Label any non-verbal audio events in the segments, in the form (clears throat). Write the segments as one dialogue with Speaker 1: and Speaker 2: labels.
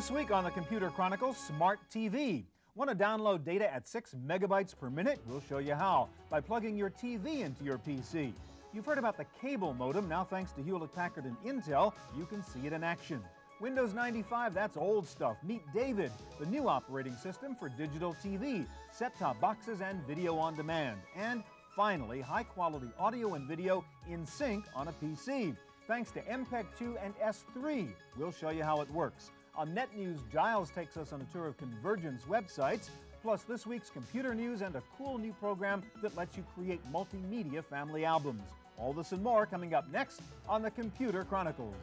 Speaker 1: This week on the Computer Chronicles, Smart TV. Want to download data at 6 megabytes per minute? We'll show you how by plugging your TV into your PC. You've heard about the cable modem. Now, thanks to Hewlett Packard and Intel, you can see it in action. Windows 95, that's old stuff. Meet David, the new operating system for digital TV, set top boxes, and video on demand. And finally, high quality audio and video in sync on a PC. Thanks to MPEG 2 and S3. We'll show you how it works. On Net News, Giles takes us on a tour of Convergence websites, plus this week's computer news and a cool new program that lets you create multimedia family albums. All this and more coming up next on the Computer Chronicles.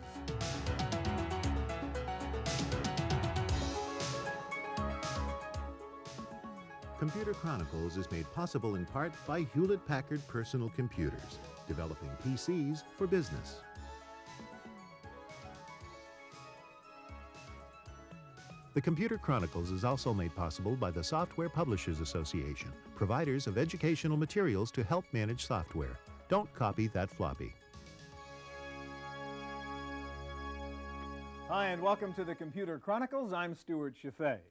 Speaker 2: Computer Chronicles is made possible in part by Hewlett Packard Personal Computers, developing PCs for business. The Computer Chronicles is also made possible by the Software Publishers Association, providers of educational materials to help manage software. Don't copy that floppy.
Speaker 1: Hi, and welcome to the Computer Chronicles. I'm Stewart Cheifet.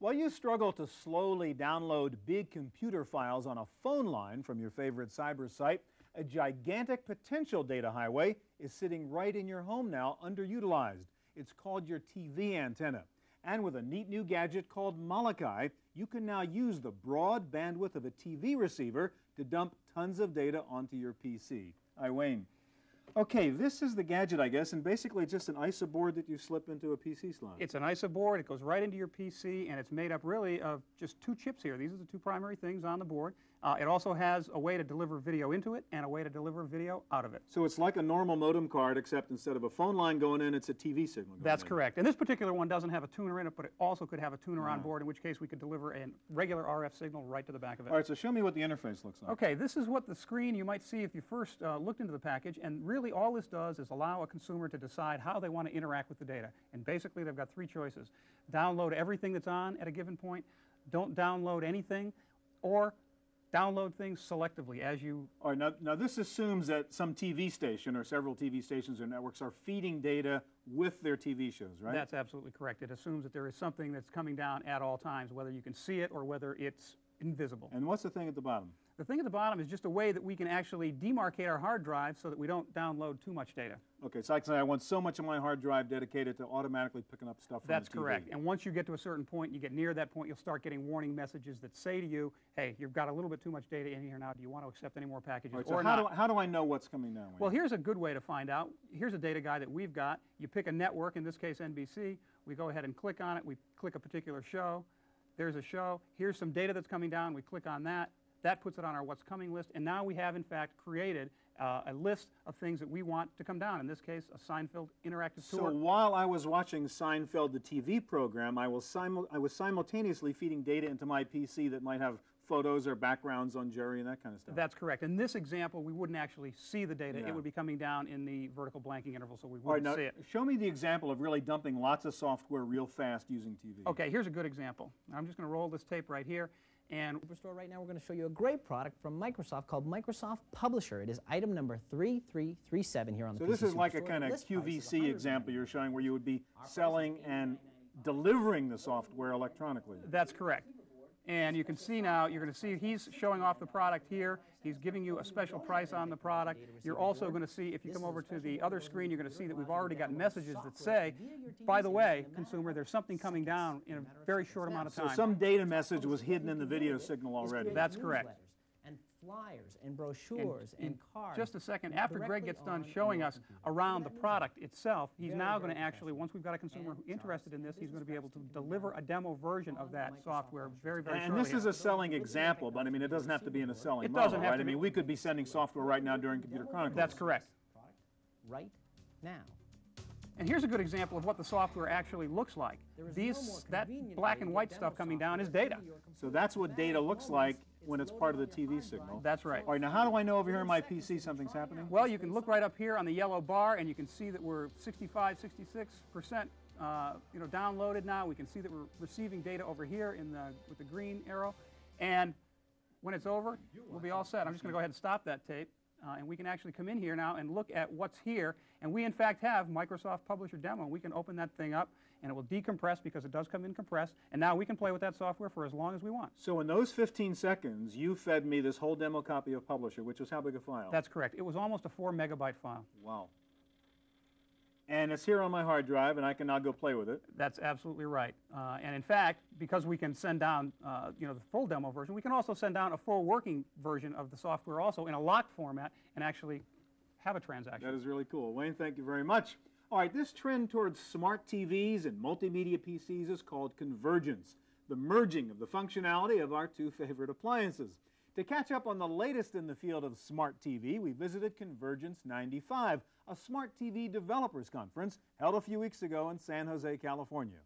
Speaker 1: While you struggle to slowly download big computer files on a phone line from your favorite cyber site, a gigantic potential data highway is sitting right in your home now, underutilized. It's called your TV antenna. And with a neat new gadget called Molokai, you can now use the broad bandwidth of a TV receiver to dump tons of data onto your PC. Hi, Wayne. Okay, this is the gadget, I guess, and basically just an ISA board that you slip into a PC slot.
Speaker 3: It's an ISA board. It goes right into your PC, and it's made up really of just two chips here. These are the two primary things on the board. Uh, it also has a way to deliver video into it and a way to deliver video out of it.
Speaker 1: So it's like a normal modem card, except instead of a phone line going in, it's a TV signal going
Speaker 3: That's
Speaker 1: in.
Speaker 3: correct. And this particular one doesn't have a tuner in it, but it also could have a tuner on board, in which case we could deliver a regular RF signal right to the back of it.
Speaker 1: All right, so show me what the interface looks like.
Speaker 3: Okay, this is what the screen you might see if you first uh, looked into the package, and really all this does is allow a consumer to decide how they want to interact with the data. And basically, they've got three choices download everything that's on at a given point, don't download anything, or download things selectively as you.
Speaker 1: All right, now, now this assumes that some TV station or several TV stations or networks are feeding data with their TV shows, right?
Speaker 3: That's absolutely correct. It assumes that there is something that's coming down at all times, whether you can see it or whether it's invisible.
Speaker 1: and what's the thing at the bottom?
Speaker 3: The thing at the bottom is just a way that we can actually demarcate our hard drive so that we don't download too much data.
Speaker 1: Okay, so I can say I want so much of my hard drive dedicated to automatically picking up stuff from
Speaker 3: That's
Speaker 1: the TV.
Speaker 3: correct. And once you get to a certain point, you get near that point, you'll start getting warning messages that say to you, hey, you've got a little bit too much data in here now. Do you want to accept any more packages
Speaker 1: right, so
Speaker 3: or
Speaker 1: how
Speaker 3: not?
Speaker 1: do, how do I know what's coming down?
Speaker 3: Well, here's a good way to find out. Here's a data guy that we've got. You pick a network, in this case NBC. We go ahead and click on it. We click a particular show. There's a show. Here's some data that's coming down. We click on that. That puts it on our what's coming list. And now we have, in fact, created uh, a list of things that we want to come down. In this case, a Seinfeld interactive
Speaker 1: So
Speaker 3: tour.
Speaker 1: while I was watching Seinfeld, the TV program, I was, I was simultaneously feeding data into my PC that might have photos or backgrounds on Jerry and that kind of stuff.
Speaker 3: That's correct. In this example, we wouldn't actually see the data.
Speaker 1: Yeah.
Speaker 3: It would be coming down in the vertical blanking interval, so we
Speaker 1: right,
Speaker 3: wouldn't
Speaker 1: now
Speaker 3: see it.
Speaker 1: show me the example of really dumping lots of software real fast using TV.
Speaker 3: Okay, here's a good example. I'm just going to roll this tape right here. And
Speaker 4: Superstore right now, we're going to show you a great product from Microsoft called Microsoft Publisher. It is item number 3337 here on the
Speaker 1: So
Speaker 4: PC
Speaker 1: this is like a kind of
Speaker 4: List
Speaker 1: QVC example you're showing where you would be selling and delivering the software electronically.
Speaker 3: That's correct. And you can see now, you're going to see he's showing off the product here. He's giving you a special price on the product. You're also going to see, if you come over to the other screen, you're going to see that we've already got messages that say, by the way, consumer, there's something coming down in a very short amount of time.
Speaker 1: So some data message was hidden in the video signal already.
Speaker 3: That's correct.
Speaker 4: Newsletters And flyers and brochures and,
Speaker 3: in
Speaker 4: cards.
Speaker 3: just a second, after Greg gets done showing us
Speaker 4: computer.
Speaker 3: around the
Speaker 4: Look at
Speaker 3: product itself, he's
Speaker 4: Very,
Speaker 3: now going to actually, once we've got a consumer
Speaker 4: And
Speaker 3: interested in this, he's going to be able to deliver a demo version of oh, that
Speaker 4: Microsoft
Speaker 3: software
Speaker 4: Publisher.
Speaker 3: very, very
Speaker 1: And
Speaker 3: shortly.
Speaker 1: this is a selling example, but I mean, it doesn't have to be in a selling
Speaker 3: It doesn't have
Speaker 1: right?
Speaker 3: to
Speaker 1: I mean, we could be sending software right now during Computer Chronicles.
Speaker 3: That's correct.
Speaker 4: right now.
Speaker 3: And here's a good example of what the software actually looks like. These,
Speaker 4: no
Speaker 3: that black and white stuff coming down is data.
Speaker 4: into your computer.
Speaker 1: So that's what data looks like when it's part of the TV signal.
Speaker 3: That's right.
Speaker 1: All right, now how do I know over here in my PC something's happening?
Speaker 3: Well, you can look right up here on the yellow bar, and you can see that we're 65, 66 percent, uh, you know, downloaded now. We can see that we're receiving data over here in the with the green arrow, and when it's over, we'll be all set. I'm just going to go ahead and stop that tape. Uh, and we can actually come in here now and look at what's here. And we, in fact, have Microsoft Publisher Demo. We can open that thing up, and it will decompress because it does come in compressed. And now we can play with that software for as long as we want.
Speaker 1: So in those 15 seconds, you fed me this whole demo copy of Publisher, which was how big a file?
Speaker 3: That's correct. It was almost a four megabyte file.
Speaker 1: Wow. And it's here on my hard drive, and I can now go play with it.
Speaker 3: That's absolutely right. Uh, and in fact, because we can send down, uh, you know, the full demo version, we can also send down a full working version of the software also in a locked format and actually have a transaction.
Speaker 1: That is really cool. Wayne, thank you very much. All right, this trend towards smart TVs and multimedia PCs is called convergence, the merging of the functionality of our two favorite appliances. To catch up on the latest in the field of smart TV, we visited Convergence 95, a smart TV developers conference held a few weeks ago in San Jose, California.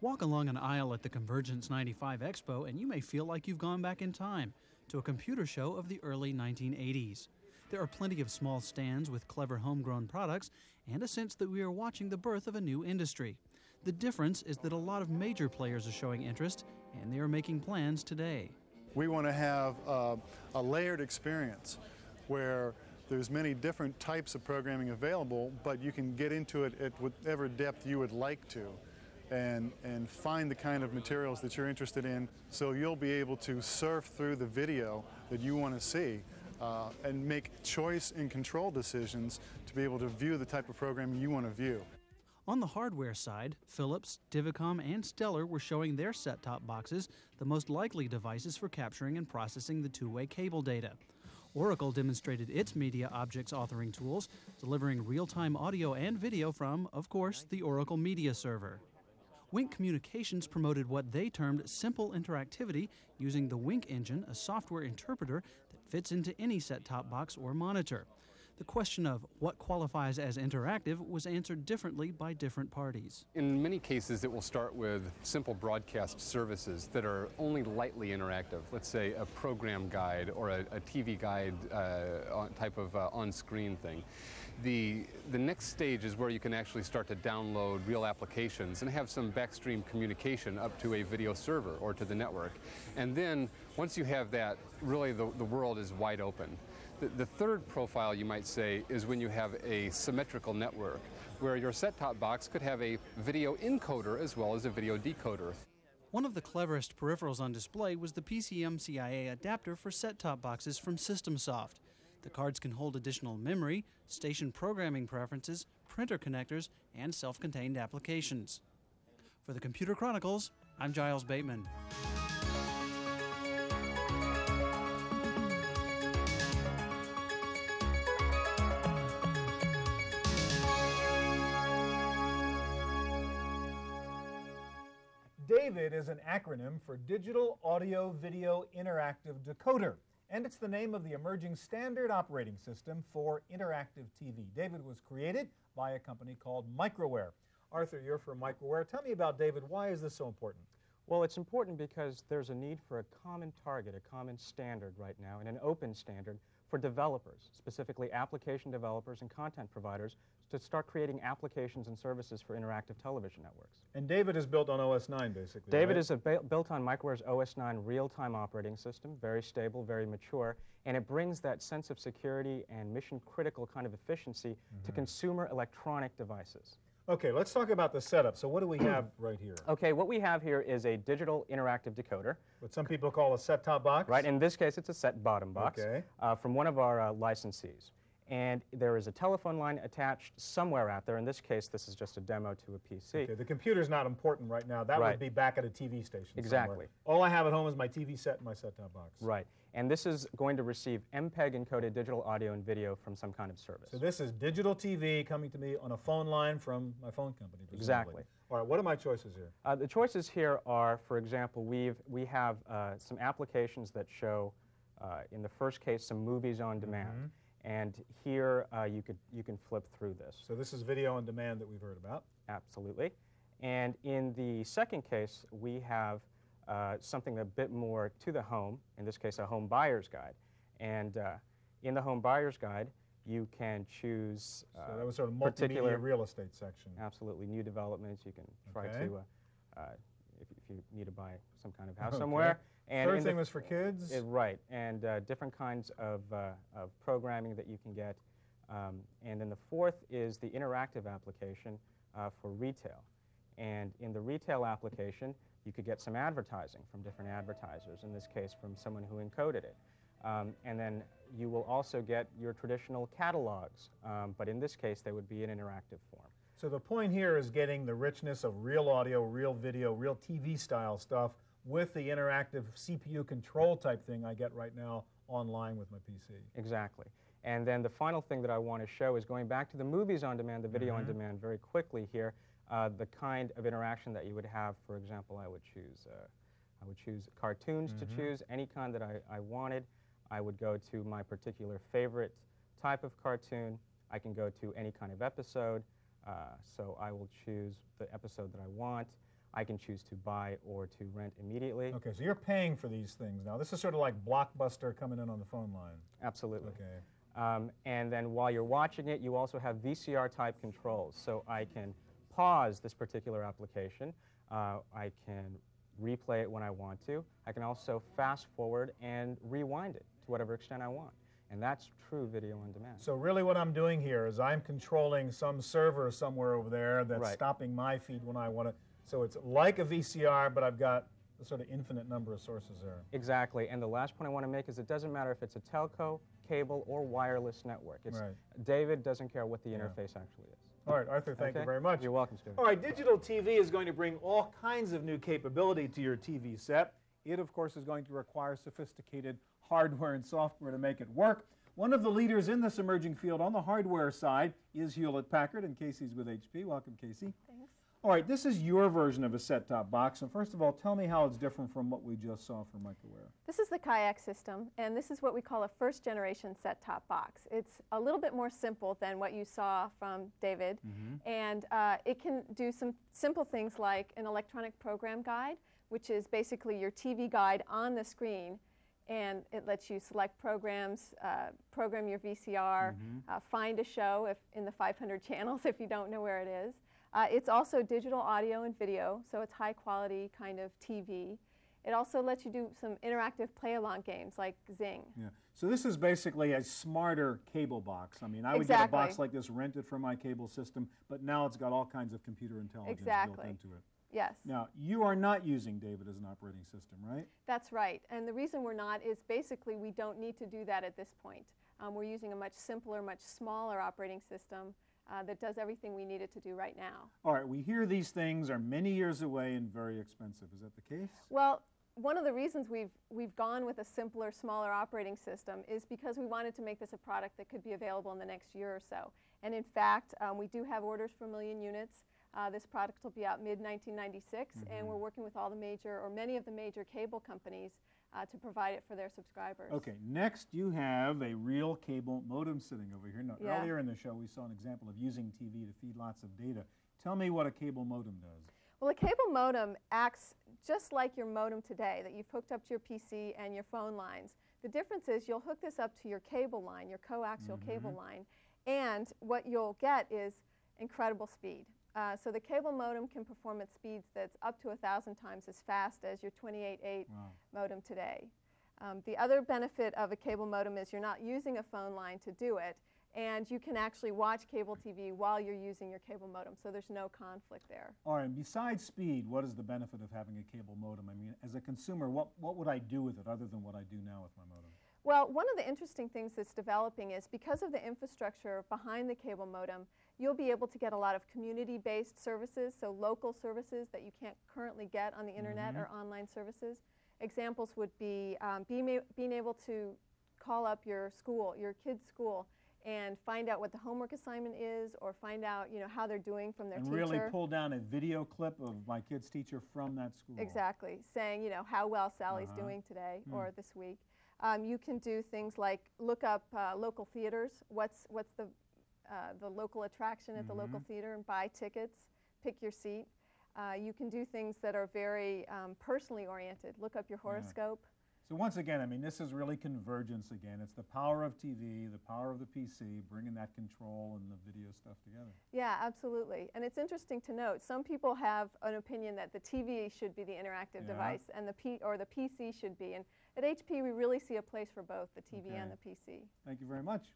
Speaker 5: Walk along an aisle at the Convergence 95 Expo and you may feel like you've gone back in time to a computer show of the early 1980s. There are plenty of small stands with clever homegrown products and a sense that we are watching the birth of a new industry. The difference is that a lot of major players are showing interest and they are making plans today.
Speaker 6: We want to have uh, a layered experience where there's many different types of programming available, but you can get into it at whatever depth you would like to and, and find the kind of materials that you're interested in so you'll be able to surf through the video that you want to see uh, and make choice and control decisions to be able to view the type of programming you want to view.
Speaker 5: On the hardware side, Philips, Divicom, and Stellar were showing their set top boxes, the most likely devices for capturing and processing the two way cable data. Oracle demonstrated its media objects authoring tools, delivering real time audio and video from, of course, the Oracle Media Server. Wink Communications promoted what they termed simple interactivity using the Wink engine, a software interpreter that fits into any set top box or monitor. The question of what qualifies as interactive was answered differently by different parties.
Speaker 7: In many cases, it will start with simple broadcast services that are only lightly interactive. Let's say a program guide or a, a TV guide uh, type of uh, on-screen thing. The, the next stage is where you can actually start to download real applications and have some backstream communication up to a video server or to the network. And then once you have that, really the, the world is wide open. The, third profile, you might say, is when you have a symmetrical network, where your set-top box could have a video encoder as well as a video decoder.
Speaker 5: One of the cleverest peripherals on display was the PCMCIA adapter for set-top boxes from SystemSoft. The cards can hold additional memory, station programming preferences, printer connectors, and self-contained applications. For the Computer Chronicles, I'm Giles Bateman.
Speaker 1: DAVID is an acronym for Digital Audio Video Interactive Decoder, and it's the name of the emerging standard operating system for interactive TV. DAVID was created by a company called Microware. Arthur, you're from Microware. Tell me about DAVID. Why is this so important?
Speaker 8: Well, it's important because there's a need for a common target, a common standard right now, and an open standard for developers, specifically application developers and content providers, to start creating applications and services for interactive television networks.
Speaker 1: And DAVID is built on OS 9, basically.
Speaker 8: DAVID
Speaker 1: right?
Speaker 8: is built on Microware's OS 9 real-time operating system, very stable, very mature, and it brings that sense of security and mission-critical kind of efficiency mm -hmm. to mm-hmm. consumer electronic devices.
Speaker 1: Okay, let's talk about the setup. So what do we (clears throat) have right here?
Speaker 8: Okay, what we have here is a digital interactive decoder.
Speaker 1: What some people call a set-top box?
Speaker 8: Right, in this case it's a set bottom box
Speaker 1: okay.
Speaker 8: Uh, from one of our uh, licensees and there is a telephone line attached somewhere out there. In this case, this is just a demo to a PC.
Speaker 1: Okay, the computer's not important right now. That
Speaker 8: right.
Speaker 1: would be back at a TV station
Speaker 8: Exactly.
Speaker 1: Somewhere. All I have at home is my TV set and my set-top box.
Speaker 8: Right, and this is going to receive MPEG-encoded digital audio and video from some kind of service.
Speaker 1: So this is digital TV coming to me on a phone line from my phone company, presumably.
Speaker 8: Exactly.
Speaker 1: All right, what are my choices here?
Speaker 8: Uh, the choices here are, for example, we've, we have uh, some applications that show, uh, in the first case, some movies on demand. Mm -hmm. And here uh, you, could, you can flip through this.
Speaker 1: So this is video on demand that we've heard about?
Speaker 8: Absolutely. And in the second case, we have uh, something a bit more to the home, in this case a home buyer's guide. And uh, in the home buyer's guide, you can choose
Speaker 1: So that was sort of multimedia real estate section.
Speaker 8: Absolutely. New developments. You can try
Speaker 1: okay.
Speaker 8: to, uh, uh, if, you need to buy some kind of house
Speaker 1: Okay.
Speaker 8: somewhere. And
Speaker 1: Third thing was for kids.
Speaker 8: it- right, and uh, different kinds of, uh, of programming that you can get. Um, and then the fourth is the interactive application uh, for retail. And in the retail application, you could get some advertising from different advertisers, in this case from someone who encoded it. Um, and then you will also get your traditional catalogs, um, but in this case, they would be in interactive form.
Speaker 1: So the point here is getting the richness of real audio, real video, real TV style stuff with the interactive CPU control type thing I get right now online with my PC.
Speaker 8: Exactly. And then the final thing that I want to show is going back to the movies on demand, the video on demand, very quickly here. Uh, the kind of interaction that you would have, for example, I would choose, uh, I would choose cartoons to choose any kind that I, I wanted. I would go to my particular favorite type of cartoon. I can go to any kind of episode. Uh, so I will choose the episode that I want. I can choose to buy or to rent immediately.
Speaker 1: Okay, so you're paying for these things now. This is sort of like Blockbuster coming in on the phone line.
Speaker 8: Absolutely.
Speaker 1: Okay.
Speaker 8: Um, and then while you're watching it, you also have VCR type controls. So I can pause this particular application. Uh, I can replay it when I want to. I can also fast forward and rewind it to whatever extent I want. And that's true video on demand.
Speaker 1: So really what I'm doing here is I'm controlling some server somewhere over there that's
Speaker 8: Right.
Speaker 1: stopping my feed when I want to. So it's like a VCR, but I've got a sort of infinite number of sources there.
Speaker 8: Exactly. And the last point I want to make is it doesn't matter if it's a telco, cable, or wireless network. It's,
Speaker 1: Right.
Speaker 8: David doesn't care what the interface actually is.
Speaker 1: All right, Arthur, thank you very much.
Speaker 8: You're welcome, Stewart.
Speaker 1: All right, digital TV is going to bring all kinds of new capability to your TV set. It, of course, is going to require sophisticated hardware and software to make it work. One of the leaders in this emerging field on the hardware side is Hewlett Packard, and Casey's with HP. Welcome, Casey. All right, this is your version of a set-top box. And first of all, tell me how it's different from what we just saw from Microware.
Speaker 9: This is the Kayak system, and this is what we call a first generation set top box. It's a little bit more simple than what you saw from David, and uh, it can do some simple things like an electronic program guide, which is basically your TV guide on the screen. And it lets you select programs, uh, program your VCR, uh, find a show if in the 500 channels (laughs) if you don't know where it is. Uh, it's also digital audio and video, so it's high quality kind of TV. It also lets you do some interactive play along games like Zing.
Speaker 1: Yeah. So this is basically a smarter cable box. I mean, I would get a box like this rented from my cable system, but now it's got all kinds of computer intelligence built into it.
Speaker 9: Yes,
Speaker 1: Now, you are not using David as an operating system, right?
Speaker 9: that's right. And the reason we're not is basically we don't need to do that at this point. Um, we're using a much simpler, much smaller operating system uh, that does everything we need it to do right now.
Speaker 1: All right, we hear these things are many years away and very expensive. Is that the case?
Speaker 9: Well, one of the reasons we've, we've gone with a simpler, smaller operating system is because we wanted to make this a product that could be available in the next year or so. And in fact, um, we do have orders for a million units. Uh, this product will be out mid 1996, and we're working with all the major, or many of the major cable companies uh, to provide it for their subscribers.
Speaker 1: Okay, next you have a real cable modem sitting over here. Now,
Speaker 9: Yeah.
Speaker 1: earlier in the show, we saw an example of using TV to feed lots of data. Tell me what a cable modem does.
Speaker 9: Well, a cable modem acts just like your modem today that you've hooked up to your PC and your phone lines. The difference is you'll hook this up to your cable line, your coaxial cable line, and what you'll get is incredible speed. Uh, so the cable modem can perform at speeds that's up to 1,000 times as fast as your 28.8
Speaker 1: Wow.
Speaker 9: modem today. Um, the other benefit of a cable modem is you're not using a phone line to do it, and you can actually watch cable TV while you're using your cable modem, so there's no conflict there.
Speaker 1: All right, and besides speed, what is the benefit of having a cable modem? I mean, as a consumer, what, what would I do with it other than what I do now with my modem?
Speaker 9: Well, one of the interesting things that's developing is because of the infrastructure behind the cable modem, you'll be able to get a lot of community-based services, so local services that you can't currently get on the internet or online services. Examples would be um, being, being able to call up your school, your kid's school, and find out what the homework assignment is, or find out, you know, how they're doing from their
Speaker 1: and
Speaker 9: teacher.
Speaker 1: really pull down a video clip of my kid's teacher from that school.
Speaker 9: Exactly, saying, you know, how well Sally's
Speaker 1: Uh-huh.
Speaker 9: doing today or this week. Um, you can do things like look up uh, local theaters. What's what's the uh, the local attraction at the local
Speaker 1: Mm-hmm.
Speaker 9: theater and buy tickets. Pick your seat. Uh, you can do things that are very um, personally oriented. Look up your horoscope.
Speaker 1: So once again, I mean, this is really convergence again. It's the power of TV, the power of the PC, bringing that control and the video stuff together.
Speaker 9: Yeah, absolutely. And it's interesting to note, some people have an opinion that the TV should be the interactive
Speaker 1: Yeah.
Speaker 9: device and the P or the PC should be. And at HP, we really see a place for both the TV and the PC.
Speaker 1: Thank you very much.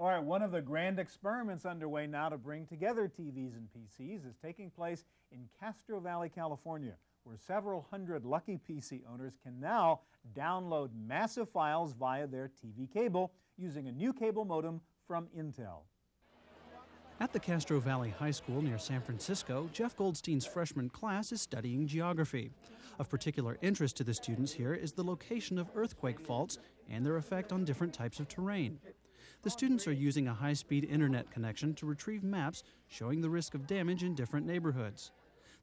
Speaker 1: All right, one of the grand experiments underway now to bring together TVs and PCs is taking place in Castro Valley, California, where several hundred lucky PC owners can now download massive files via their TV cable using a new cable modem from Intel.
Speaker 5: At the Castro Valley High School near San Francisco, Jeff Goldstein's freshman class is studying geography. Of particular interest to the students here is the location of earthquake faults and their effect on different types of terrain. The students are using a high speed internet connection to retrieve maps showing the risk of damage in different neighborhoods.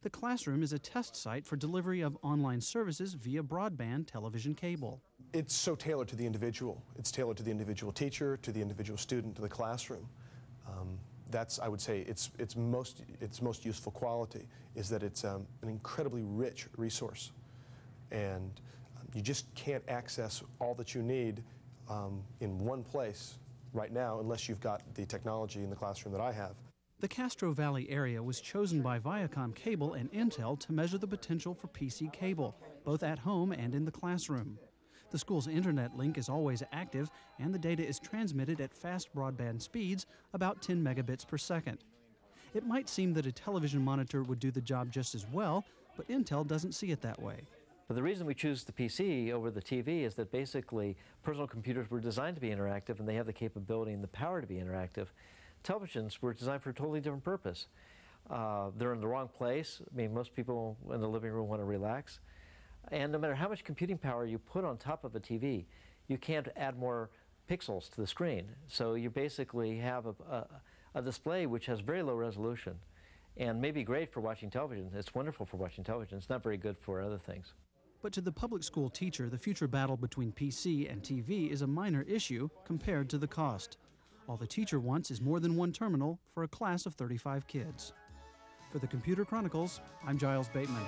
Speaker 5: The classroom is a test site for delivery of online services via broadband television cable.
Speaker 10: It's so tailored to the individual. It's tailored to the individual teacher, to the individual student, to the classroom. Um, that's, I would say, its, its, most, its most useful quality is that it's um, an incredibly rich resource. And um, you just can't access all that you need um, in one place right now unless you've got the technology in the classroom that I have.
Speaker 5: The Castro Valley area was chosen by Viacom Cable and Intel to measure the potential for PC cable, both at home and in the classroom. The school's internet link is always active, and the data is transmitted at fast broadband speeds, about 10 megabits per second. It might seem that a television monitor would do the job just as well, but Intel doesn't see it that way.
Speaker 11: But the reason we choose the PC over the TV is that basically personal computers were designed to be interactive and they have the capability and the power to be interactive. Televisions were designed for a totally different purpose. Uh, they're in the wrong place. I mean, most people in the living room want to relax. And no matter how much computing power you put on top of a TV, you can't add more pixels to the screen. So you basically have a, a, a display which has very low resolution and may be great for watching television. It's wonderful for watching television. It's not very good for other things.
Speaker 5: But to the public school teacher, the future battle between PC and TV is a minor issue compared to the cost. All the teacher wants is more than one terminal for a class of 35 kids. For the Computer Chronicles, I'm Giles Bateman.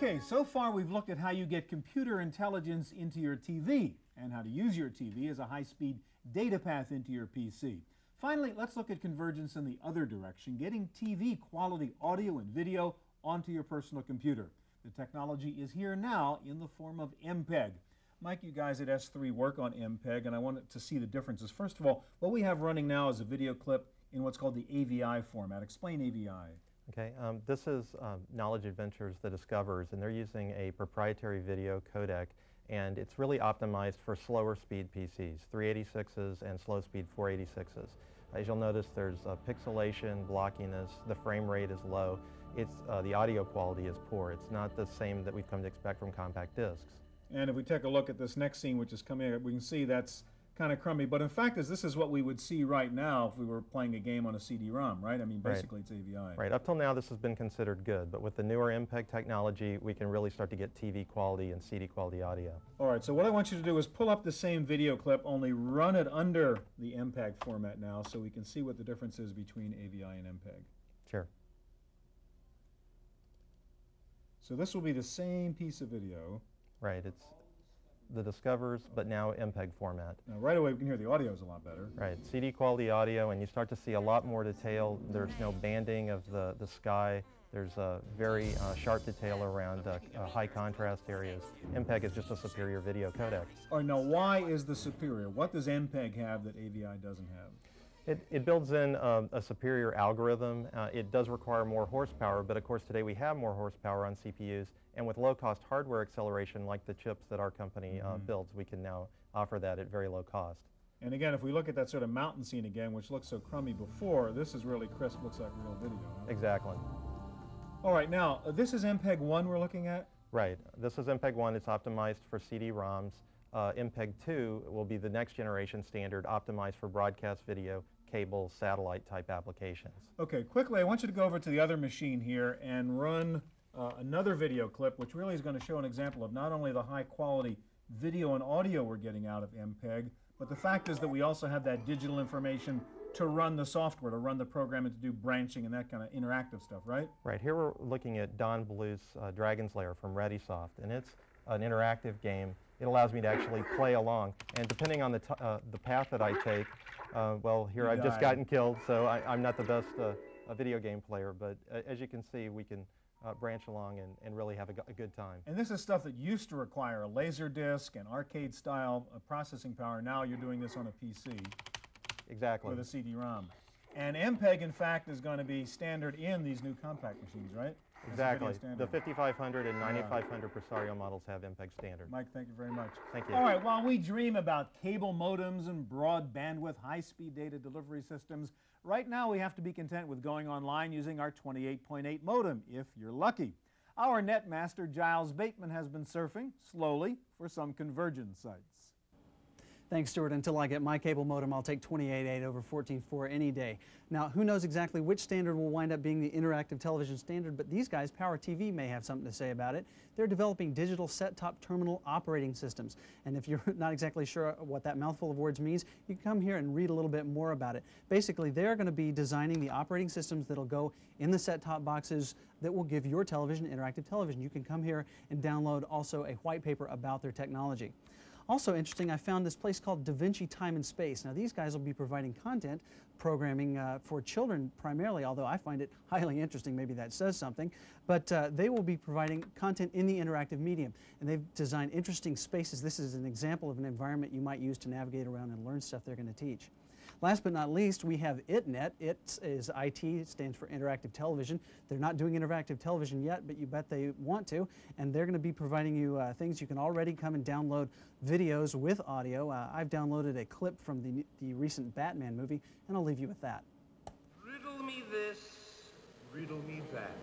Speaker 1: Okay, so far we've looked at how you get computer intelligence into your TV and how to use your TV as a high-speed data path into your PC. Finally, let's look at convergence in the other direction, getting TV quality audio and video onto your personal computer. The technology is here now in the form of MPEG. Mike, you guys at S3 work on MPEG, and I wanted to see the differences. First of all, what we have running now is a video clip in what's called the AVI format. Explain AVI.
Speaker 12: Okay, um, this is um, Knowledge Adventures The Discoverers, and they're using a proprietary video codec, and it's really optimized for slower speed PCs, 386s and slow speed 486s. As you'll notice, there's uh, pixelation, blockiness, the frame rate is low, it's, uh, the audio quality is poor. It's not the same that we've come to expect from compact discs.
Speaker 1: And if we take a look at this next scene, which is coming up, we can see that's kind of crummy. But in fact, is this is what we would see right now if we were playing a game on a CD-ROM, right? I mean,
Speaker 12: Right.
Speaker 1: basically it's AVI.
Speaker 12: Right, up till now this has been considered good, but with the newer MPEG technology, we can really start to get TV quality and CD quality audio.
Speaker 1: All right, so what I want you to do is pull up the same video clip, only run it under the MPEG format now so we can see what the difference is between AVI and MPEG.
Speaker 12: Sure.
Speaker 1: So this will be the same piece of video.
Speaker 12: Right, it's the Discoverers, but now MPEG format.
Speaker 1: Now, right away, we can hear the audio is a lot better.
Speaker 12: Right, CD quality audio, and you start to see a lot more detail. There's no banding of the, the sky. There's a very uh, sharp detail around uh, uh, high contrast areas. MPEG is just a superior video codec.
Speaker 1: All right, now why is the superior? What does MPEG have that AVI doesn't have?
Speaker 12: It, it builds in um, a superior algorithm. Uh, it does require more horsepower, but of course today we have more horsepower on CPUs, and with low-cost hardware acceleration like the chips that our company uh,
Speaker 1: Mhm.
Speaker 12: builds, we can now offer that at very low cost.
Speaker 1: And again, if we look at that sort of mountain scene again, which looked so crummy before, this is really crisp, looks like real video. huh?
Speaker 12: Exactly.
Speaker 1: All right, now, uh, this is MPEG 1 we're looking at?
Speaker 12: Right. This is MPEG 1. It's optimized for CD-ROMs. Uh, MPEG 2 will be the next generation standard optimized for broadcast video, cable, satellite type applications.
Speaker 1: Okay, quickly, I want you to go over to the other machine here and run uh, another video clip, which really is going to show an example of not only the high quality video and audio we're getting out of MPEG, but the fact is that we also have that digital information to run the software, to run the program and to do branching and that kind of interactive stuff, right?
Speaker 12: Right. Here we're looking at Don Bluth's uh, Dragon's Lair from ReadySoft, and it's an interactive game. It allows me to actually play along, and depending on the, uh, the path that I take, uh, well, here
Speaker 1: You
Speaker 12: I've just gotten killed, so I, I'm not the best uh, a video game player, but uh, as you can see, we can uh, branch along and, and really have a, a good time.
Speaker 1: And this is stuff that used to require a laser disc and arcade style uh, processing power. Now you're doing this on a PC
Speaker 12: Exactly.
Speaker 1: with a CD-ROM. And MPEG, in fact, is going to be standard in these new compact machines, right?
Speaker 12: Exactly. The 5500 and
Speaker 1: Yeah.
Speaker 12: 9500 Presario models have MPEG standard.
Speaker 1: Mike, thank you very much.
Speaker 12: Thank you.
Speaker 1: All right, while we dream about cable modems and broad bandwidth, high speed data delivery systems, right now we have to be content with going online using our 28.8 modem, if you're lucky. Our netmaster, Giles Bateman, has been surfing, slowly, for some convergence sites.
Speaker 5: Thanks, Stewart. Until I get my cable modem, I'll take 28.8 over 14.4 any day. Now, who knows exactly which standard will wind up being the interactive television standard, but these guys, Power TV, may have something to say about it. They're developing digital set-top terminal operating systems. And if you're (laughs) not exactly sure what that mouthful of words means, you can come here and read a little bit more about it. Basically, they're going to be designing the operating systems that'll go in the set-top boxes that will give your television interactive television. You can come here and download also a white paper about their technology. Also interesting, I found this place called Da Vinci Time and Space. Now these guys will be providing content programming uh, for children primarily, although I find it highly interesting, maybe that says something. But uh, they will be providing content in the interactive medium. And they've designed interesting spaces. This is an example of an environment you might use to navigate around and learn stuff they're going to teach. Last but not least, we have ITNet. It is IT, it stands for Interactive Television. They're not doing interactive television yet, but you bet they want to. And they're going to be providing you uh, things you can already come and download videos with audio. Uh, I've downloaded a clip from the, the recent Batman movie, and I'll leave you with that.
Speaker 13: Riddle me this, riddle me that.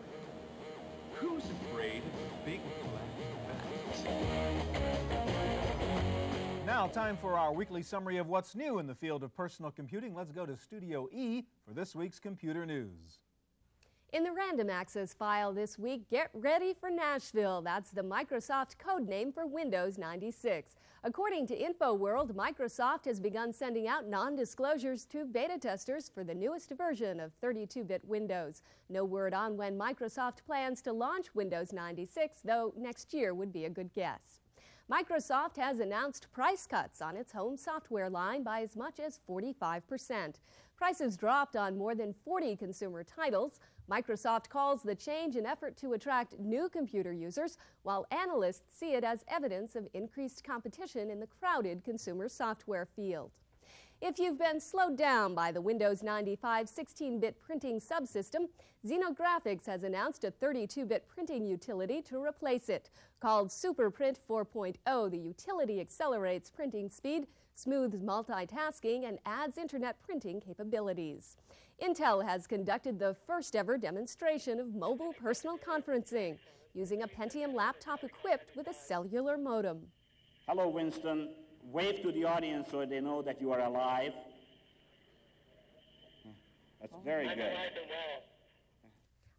Speaker 13: Who's afraid of big black
Speaker 1: Now, time for our weekly summary of what's new in the field of personal computing. Let's go to Studio E for this week's computer news.
Speaker 14: In the random access file this week, get ready for Nashville. That's the Microsoft code name for Windows 96. According to InfoWorld, Microsoft has begun sending out non-disclosures to beta testers for the newest version of 32-bit Windows. No word on when Microsoft plans to launch Windows 96, though next year would be a good guess. Microsoft has announced price cuts on its home software line by as much as 45%. Prices dropped on more than 40 consumer titles. Microsoft calls the change an effort to attract new computer users, while analysts see it as evidence of increased competition in the crowded consumer software field. If you've been slowed down by the Windows 95 16-bit printing subsystem, Zenographics has announced a 32-bit printing utility to replace it. Called SuperPrint 4.0, the utility accelerates printing speed, smooths multitasking, and adds internet printing capabilities. Intel has conducted the first ever demonstration of mobile personal conferencing using a Pentium laptop equipped with a cellular modem.
Speaker 15: Hello, Winston. Wave to the audience so they know that you are alive. That's very good.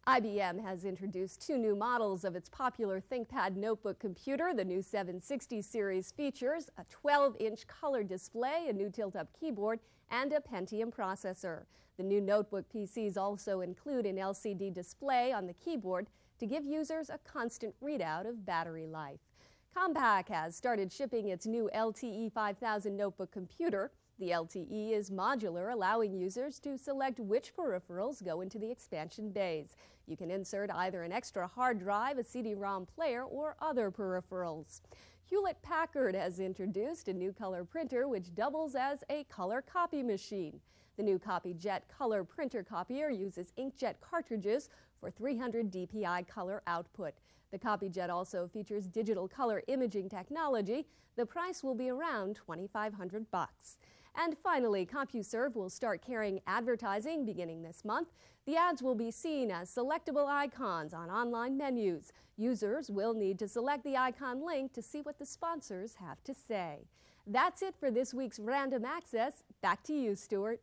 Speaker 14: IBM has introduced two new models of its popular ThinkPad notebook computer. The new 760 series features a 12 inch color display, a new tilt up keyboard, and a Pentium processor. The new notebook PCs also include an LCD display on the keyboard to give users a constant readout of battery life. Compaq has started shipping its new LTE 5000 notebook computer. The LTE is modular, allowing users to select which peripherals go into the expansion bays. You can insert either an extra hard drive, a CD-ROM player, or other peripherals. Hewlett Packard has introduced a new color printer which doubles as a color copy machine. The new CopyJet color printer copier uses inkjet cartridges for 300 dpi color output. The CopyJet also features digital color imaging technology. The price will be around 2500 bucks. And finally, CompuServe will start carrying advertising beginning this month. The ads will be seen as selectable icons on online menus. Users will need to select the icon link to see what the sponsors have to say. That's it for this week's Random Access. Back to you, Stewart.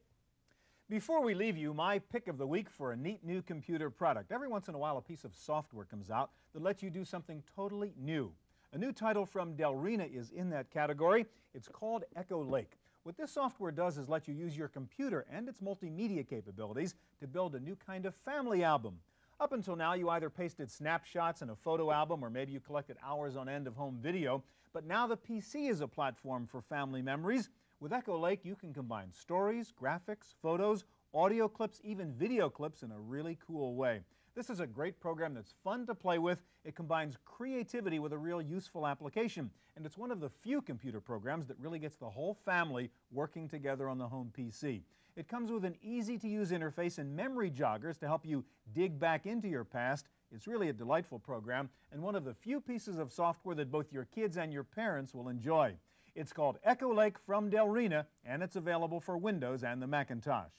Speaker 1: Before we leave you, my pick of the week for a neat new computer product. Every once in a while, a piece of software comes out that lets you do something totally new. A new title from Delrina is in that category. It's called Echo Lake. What this software does is let you use your computer and its multimedia capabilities to build a new kind of family album. Up until now, you either pasted snapshots in a photo album or maybe you collected hours on end of home video. But now the PC is a platform for family memories. With Echo Lake, you can combine stories, graphics, photos, audio clips, even video clips in a really cool way. This is a great program that's fun to play with. It combines creativity with a real useful application, and it's one of the few computer programs that really gets the whole family working together on the home PC. It comes with an easy to use interface and memory joggers to help you dig back into your past. It's really a delightful program and one of the few pieces of software that both your kids and your parents will enjoy. It's called Echo Lake from Delrina and it's available for Windows and the Macintosh.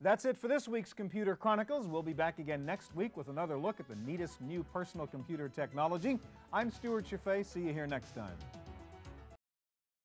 Speaker 1: That's it for this week's Computer Chronicles. We'll be back again next week with another look at the neatest new personal computer technology. I'm Stewart Cheifet. See you here next time.